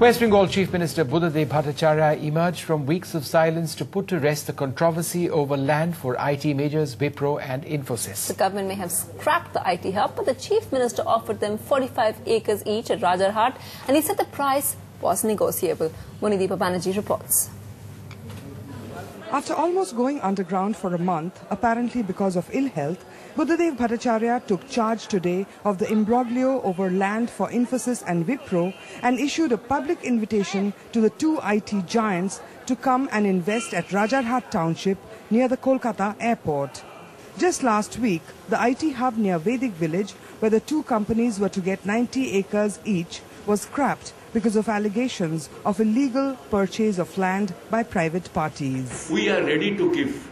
West Bengal Chief Minister Buddhadeb Bhattacharya emerged from weeks of silence to put to rest the controversy over land for IT majors Wipro and Infosys. The government may have scrapped the IT hub, but the chief minister offered them 45 acres each at Rajarhat, and he said the price was negotiable. Munideepa Banerjee reports. After almost going underground for a month, apparently because of ill health, Buddhadeb Bhattacharya took charge today of the imbroglio over land for Infosys and Wipro and issued a public invitation to the two IT giants to come and invest at Rajarhat township near the Kolkata airport. Just last week, the IT hub near Vedic village, where the two companies were to get 90 acres each, was scrapped because of allegations of illegal purchase of land by private parties. We are ready to give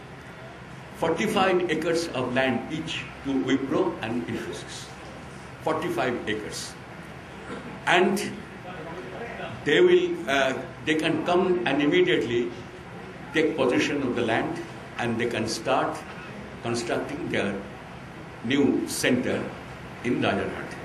45 acres of land each to Wipro and Infosys. 45 acres. And they will, uh, they can come and immediately take possession of the land and they can start constructing their new center in Rajarhat.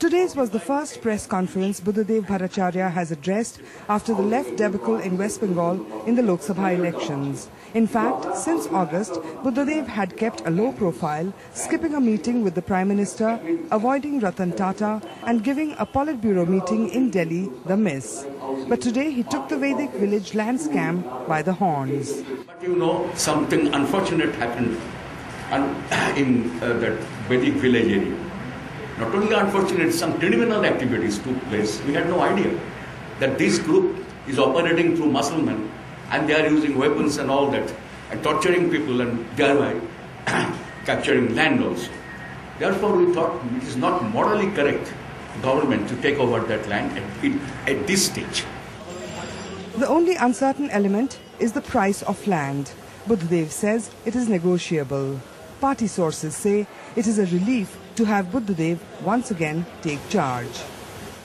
Today's was the first press conference Buddhadeb Bhattacharya has addressed after the left debacle in West Bengal in the Lok Sabha elections. In fact, since August, Buddhadeb had kept a low profile, skipping a meeting with the Prime Minister, avoiding Ratan Tata and giving a Politburo meeting in Delhi the miss. But today he took the Vedic village land scam by the horns. But you know, something unfortunate happened in uh, that Vedic village area. Not only unfortunate, some criminal activities took place. We had no idea that this group is operating through Muslims and they are using weapons and all that and torturing people and thereby capturing land also. Therefore, we thought it is not morally correct government to take over that land at, at this stage. The only uncertain element is the price of land. Buddhadeb says it is negotiable. Party sources say it is a relief to have Buddhadeb once again take charge.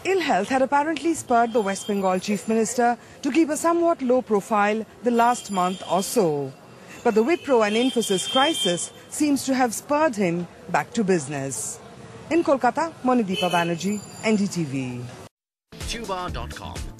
Ill health had apparently spurred the West Bengal Chief Minister to keep a somewhat low profile the last month or so. But the Wipro and Infosys crisis seems to have spurred him back to business. In Kolkata, Munideepa Banerjee, NDTV. Tuba.com